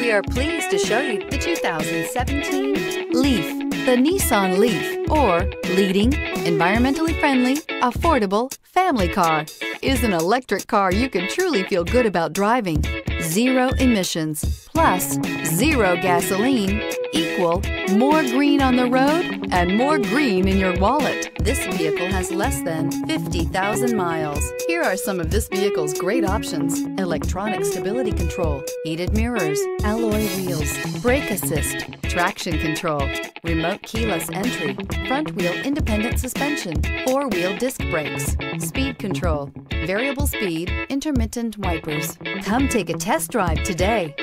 We are pleased to show you the 2017 Leaf. The Nissan Leaf, or leading, environmentally friendly, affordable family car, is an electric car you can truly feel good about driving. Zero emissions, plus zero gasoline, equal more green on the road and more green in your wallet. This vehicle has less than 50,000 miles. Here are some of this vehicle's great options. Electronic stability control, heated mirrors, alloy wheels, brake assist, traction control, remote keyless entry, front wheel independent suspension, four wheel disc brakes, speed control, variable speed, intermittent wipers. Come take a test drive today.